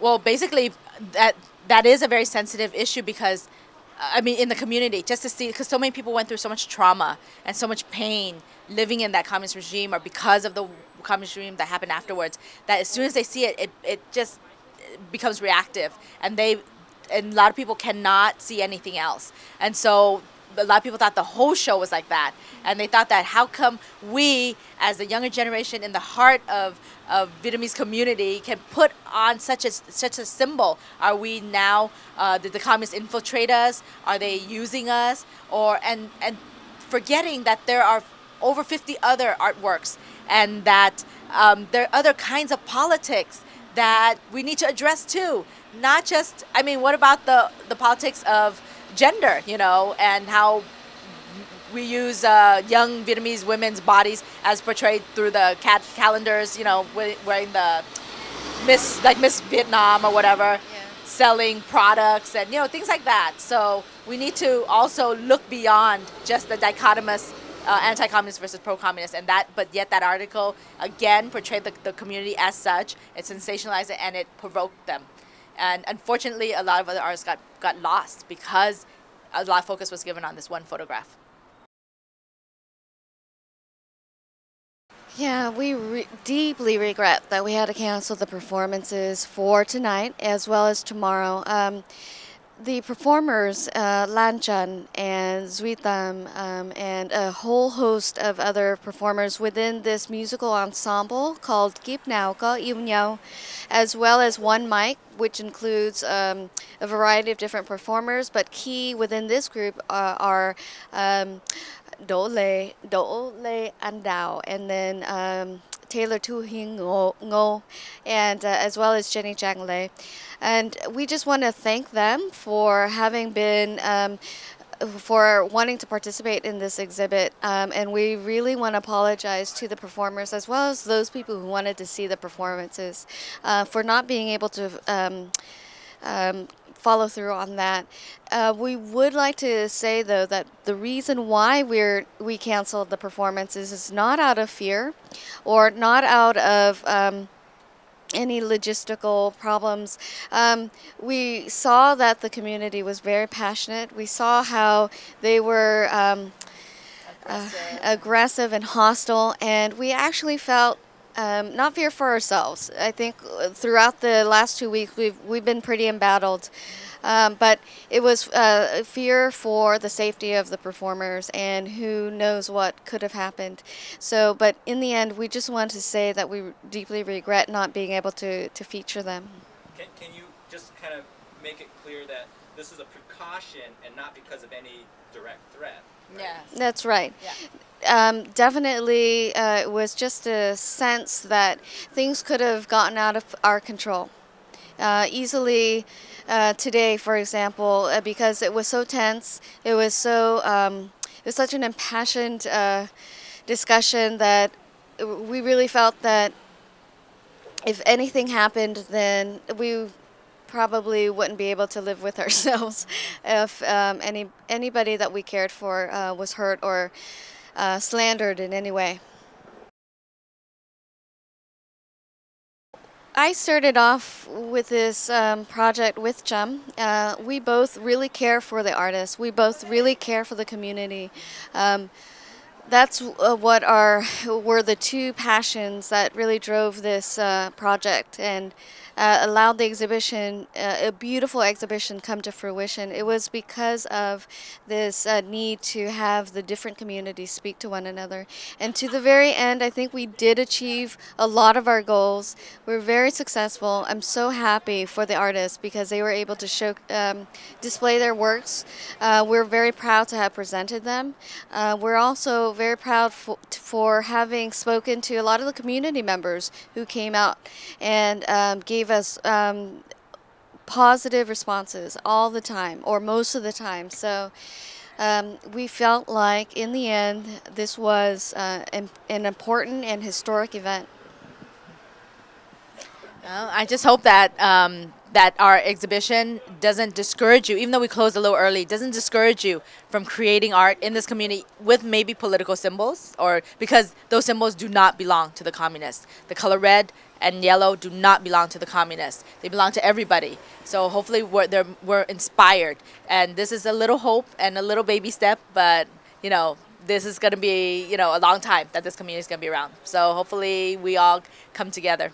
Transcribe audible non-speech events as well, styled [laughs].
Well, basically, that that is a very sensitive issue because, I mean, in the community, just to see, because so many people went through so much trauma and so much pain living in that communist regime or because of the communist regime that happened afterwards, that as soon as they see it, it, it just becomes reactive. And they, and a lot of people cannot see anything else. And so a lot of people thought the whole show was like that, and they thought that how come we, as the younger generation in the heart of, of Vietnamese community, can put on such a such a symbol? Are we now uh, did the communists infiltrate us? Are they using us? Or and and forgetting that there are over 50 other artworks and that um, there are other kinds of politics that we need to address too. Not just, I mean, what about the, the politics of gender, you know, and how we use uh, young Vietnamese women's bodies as portrayed through the cat calendars, you know, wearing the Miss, like Miss Vietnam or whatever, yeah. selling products and, you know, things like that. So we need to also look beyond just the dichotomous uh, anti-communist versus pro-communist, and that, but yet that article again portrayed the, the community as such. It sensationalized it and it provoked them. And unfortunately, a lot of other artists got, got lost because a lot of focus was given on this one photograph. Yeah, we re deeply regret that we had to cancel the performances for tonight as well as tomorrow. Um, the performers, uh, Lan Chan and Zuitam, um, and a whole host of other performers within this musical ensemble called Ko Yêu as well as One Mic, which includes um, a variety of different performers, but key within this group uh, are um, Do Le, Do Le and then um, Taylor Tu Hing Ngo, and uh, as well as Jenny Chang Le. And we just want to thank them for having been. Um, for wanting to participate in this exhibit. Um, and we really want to apologize to the performers as well as those people who wanted to see the performances uh, for not being able to. Um, um, follow through on that. Uh, we would like to say though that the reason why we're we canceled the performances is not out of fear, or not out of um, any logistical problems. Um, we saw that the community was very passionate. We saw how they were um, aggressive. Uh, aggressive. and hostile, and we actually felt. Um, not fear for ourselves. I think uh, throughout the last two weeks we've we've been pretty embattled. Um, but it was uh, fear for the safety of the performers and who knows what could have happened. So, but in the end, we just want to say that we deeply regret not being able to, to feature them. Can, can you just kind of make it clear that this is a precaution and not because of any direct threat? Right? Yeah. That's right. Yeah. Um, definitely, uh, it was just a sense that things could have gotten out of our control. Uh, easily, uh, today, for example, uh, because it was so tense, it was so um, it was such an impassioned uh, discussion that we really felt that if anything happened, then we probably wouldn't be able to live with [laughs] ourselves if um, any anybody that we cared for uh, was hurt or uh, slandered in any way. I started off with this um, project with Tram. Uh, we both really care for the artists. We both really care for the community. Um, that's uh, what our were the two passions that really drove this uh, project and uh, allowed the exhibition, uh, a beautiful exhibition, come to fruition. It was because of this uh, need to have the different communities speak to one another. And to the very end, I think we did achieve a lot of our goals. We are very successful. I'm so happy for the artists because they were able to show, um, display their works. Uh, we're very proud to have presented them. We're also very proud for, for having spoken to a lot of the community members who came out and um, gave us um, positive responses all the time, or most of the time. So um, we felt like, in the end, this was uh, an, an important and historic event. Well, I just hope that um, that our exhibition doesn't discourage you, even though we closed a little early, doesn't discourage you from creating art in this community with maybe political symbols, or because those symbols do not belong to the communists. The color red and yellow do not belong to the communists. They belong to everybody. So hopefully we're, we're inspired. And this is a little hope and a little baby step, but you know, this is going to be, you know, a long time that this community is going to be around. So hopefully we all come together.